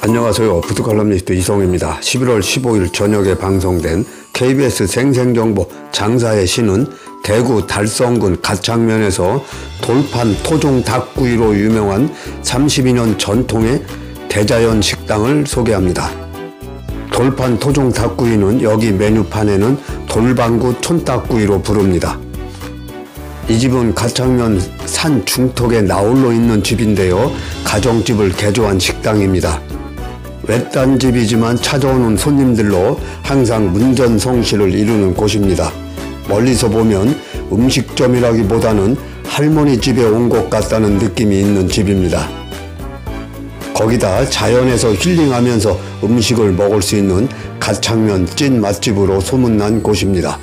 안녕하세요. 푸드 칼럼니스트 이성입니다. 11월 15일 저녁에 방송된 KBS 생생정보 장사의 신은 대구 달성군 가창면에서 돌판 토종 닭구이로 유명한 32년 전통의 대자연 식당을 소개합니다. 돌판 토종 닭구이는 여기 메뉴판에는 돌방구 촌닭구이로 부릅니다. 이 집은 가창면 산 중턱에 나홀로 있는 집인데요. 가정집을 개조한 식당입니다. 외딴 집이지만 찾아오는 손님들로 항상 문전성시를 이루는 곳입니다. 멀리서 보면 음식점이라기보다는 할머니 집에 온 것 같다는 느낌이 있는 집입니다. 거기다 자연에서 힐링하면서 음식을 먹을 수 있는 가창면 찐 맛집으로 소문난 곳입니다.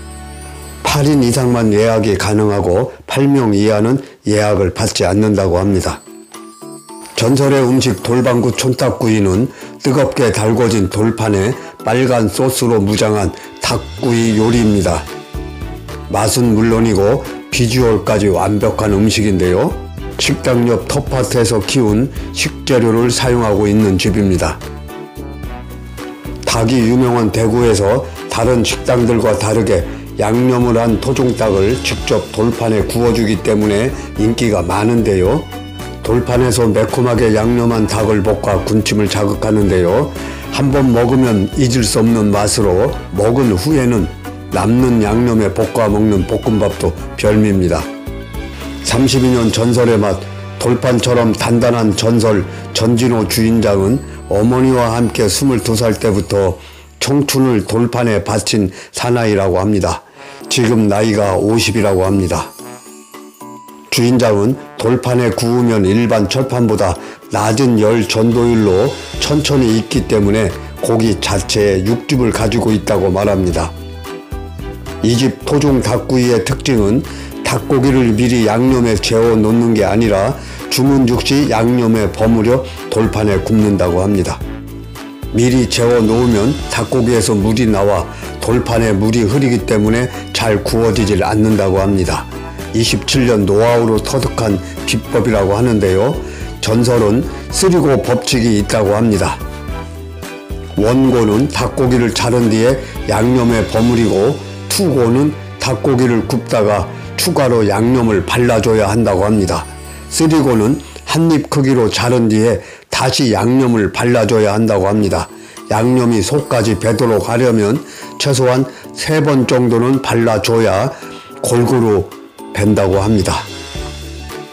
8인 이상만 예약이 가능하고 8명 이하는 예약을 받지 않는다고 합니다. 전설의 음식 돌방구 촌닭구이는 뜨겁게 달궈진 돌판에 빨간 소스로 무장한 닭구이 요리입니다. 맛은 물론이고 비주얼까지 완벽한 음식인데요. 식당 옆 텃밭에서 키운 식재료를 사용하고 있는 집입니다. 닭이 유명한 대구에서 다른 식당들과 다르게 양념을 한 토종닭을 직접 돌판에 구워주기 때문에 인기가 많은데요. 돌판에서 매콤하게 양념한 닭을 볶아 군침을 자극하는데요. 한번 먹으면 잊을 수 없는 맛으로 먹은 후에는 남는 양념에 볶아 먹는 볶음밥도 별미입니다. 32년 전설의 맛 돌판처럼 단단한 전설 전진호 주인장은 어머니와 함께 22살 때부터 청춘을 돌판에 바친 사나이라고 합니다. 지금 나이가 50이라고 합니다. 주인장은 돌판에 구우면 일반 철판보다 낮은 열 전도율로 천천히 익기 때문에 고기 자체에 육즙을 가지고 있다고 말합니다. 이 집 토종 닭구이의 특징은 닭고기를 미리 양념에 재워 놓는 게 아니라 주문 즉시 양념에 버무려 돌판에 굽는다고 합니다. 미리 재워 놓으면 닭고기에서 물이 나와 돌판에 물이 흐리기 때문에 잘 구워지질 않는다고 합니다. 27년 노하우로 터득한 비법이라고 하는데요. 전설은 쓰리고 법칙이 있다고 합니다. 원고는 닭고기를 자른 뒤에 양념에 버무리고 투고는 닭고기를 굽다가 추가로 양념을 발라줘야 한다고 합니다. 쓰리고는 한 입 크기로 자른 뒤에 다시 양념을 발라줘야 한다고 합니다. 양념이 속까지 배도록 하려면 최소한 세 번 정도는 발라줘야 골고루 밴다고 합니다.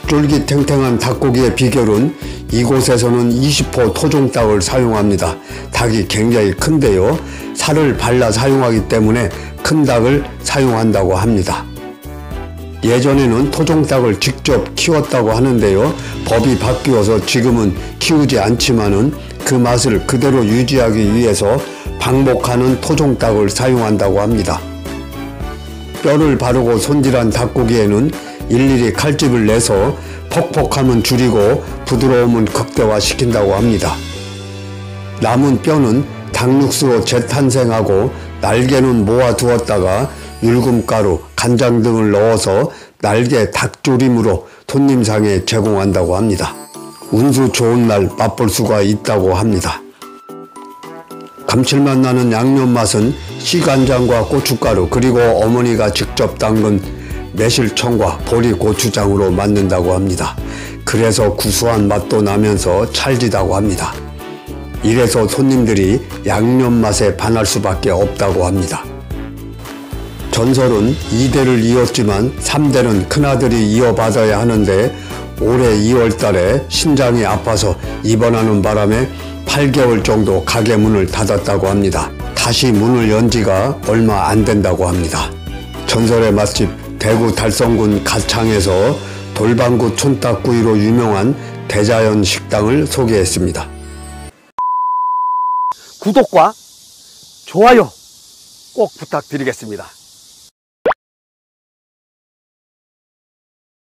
쫄깃탱탱한 닭고기의 비결은 이곳에서는 20호 토종 닭을 사용합니다. 닭이 굉장히 큰데요. 살을 발라 사용하기 때문에 큰 닭을 사용한다고 합니다. 예전에는 토종닭을 직접 키웠다고 하는데요. 법이 바뀌어서 지금은 키우지 않지만은 그 맛을 그대로 유지하기 위해서 방목하는 토종닭을 사용한다고 합니다. 뼈를 바르고 손질한 닭고기에는 일일이 칼집을 내서 퍽퍽함은 줄이고 부드러움은 극대화시킨다고 합니다. 남은 뼈는 닭육수로 재탄생하고 날개는 모아두었다가 율금가루, 간장 등을 넣어서 날개 닭조림으로 손님상에 제공한다고 합니다. 운수 좋은 날 맛볼 수가 있다고 합니다. 감칠맛 나는 양념 맛은 씨간장과 고춧가루 그리고 어머니가 직접 담근 매실청과 보리 고추장으로 만든다고 합니다. 그래서 구수한 맛도 나면서 찰지다고 합니다. 이래서 손님들이 양념 맛에 반할 수밖에 없다고 합니다. 전설은 2대를 이었지만 3대는 큰아들이 이어받아야 하는데 올해 2월 달에 신장이 아파서 입원하는 바람에 8개월 정도 가게 문을 닫았다고 합니다. 다시 문을 연 지가 얼마 안 된다고 합니다. 전설의 맛집 대구 달성군 가창에서 돌방구 촌닭구이로 유명한 대자연 식당을 소개했습니다. 구독과 좋아요 꼭 부탁드리겠습니다.